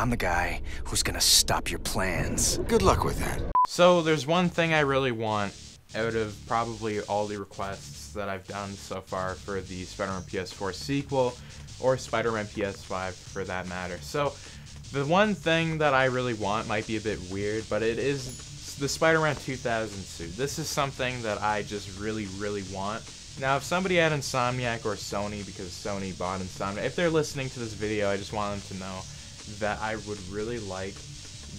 I'm the guy who's gonna stop your plans. Good luck with that. So there's one thing I really want out of probably all the requests that I've done so far for the Spider-Man PS4 sequel or Spider-Man PS5 for that matter. So the one thing that I really want might be a bit weird, but it is the Spider-Man 2000 suit. This is something that I just really, really want. Now, if somebody at Insomniac or Sony, because Sony bought Insomniac, if they're listening to this video, I just want them to know that I would really like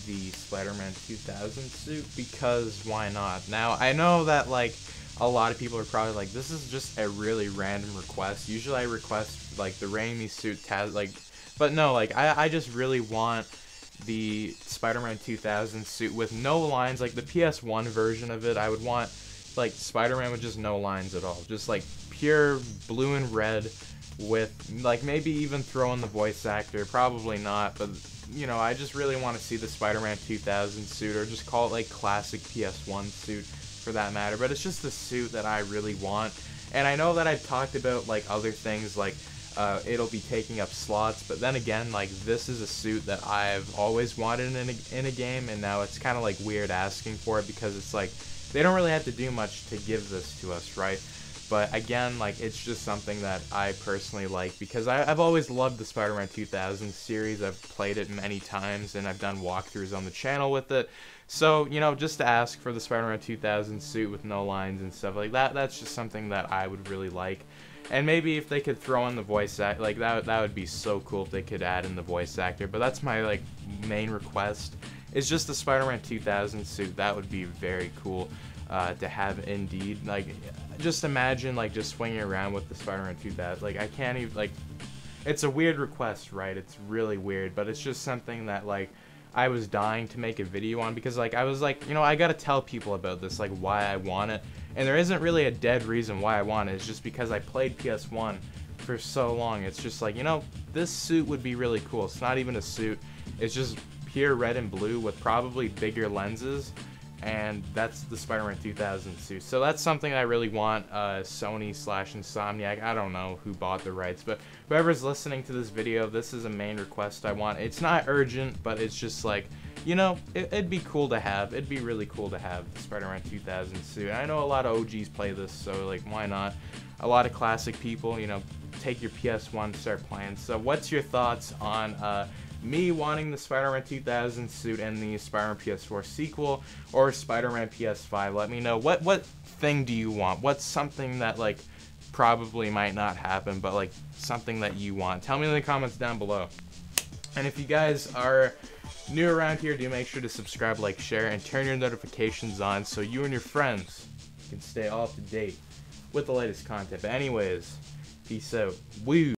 the Spider-Man 2000 suit because why not? Now, I know that like a lot of people are probably like, this is just a really random request. Usually I request like the Raimi suit, Taz, like, but no, like I, I just really want the Spider-Man 2000 suit with no lines, like the PS1 version of it. I would want like Spider-Man with just no lines at all, just like pure blue and red with like maybe even throwing the voice actor, probably not, but you know, I just really want to see the Spider-Man 2000 suit or just call it like classic PS1 suit for that matter, but it's just the suit that I really want. And I know that I've talked about like other things like uh, it'll be taking up slots, but then again, like this is a suit that I've always wanted in a, in a game, and now it's kind of like weird asking for it because it's like they don't really have to do much to give this to us, right? But again, like it's just something that I personally like because I, have always loved the Spider-Man 2000 series. I've played it many times and I've done walkthroughs on the channel with it. So you know, just to ask for the Spider-Man 2000 suit with no lines and stuff like that, that's just something that I would really like. And maybe if they could throw in the voice act, like that, that would be so cool if they could add in the voice actor. But that's my like main request. Is just the Spider-Man 2000 suit. That would be very cool uh, to have indeed. Like, just imagine like just swinging around with the Spider-Man 2000. Like, I can't even like. It's a weird request, right? It's really weird, but it's just something that like I was dying to make a video on because like I was like, you know, I gotta tell people about this, like why I want it. And there isn't really a dead reason why I want it. It's just because I played PS1 for so long. It's just like, you know, this suit would be really cool. It's not even a suit. It's just pure red and blue with probably bigger lenses and that's the Spider-Man 2000 suit. So that's something I really want. Uh, Sony slash Insomniac. I don't know who bought the rights, but whoever's listening to this video, this is a main request I want. It's not urgent, but it's just like, you know, it, would be cool to have. It'd be really cool to have the Spider-Man 2000 suit. I know a lot of OGs play this, so like, why not? A lot of classic people, you know, take your PS1, start playing. So what's your thoughts on uh, me wanting the Spider-Man 2000 suit and the Spider-Man PS4 sequel or Spider-Man PS5. Let me know what what thing do you want? What's something that like probably might not happen, but like something that you want? Tell me in the comments down below. And if you guys are new around here, do make sure to subscribe, like, share, and turn your notifications on so you and your friends can stay all up to date with the latest content. But anyways, peace out. Woo.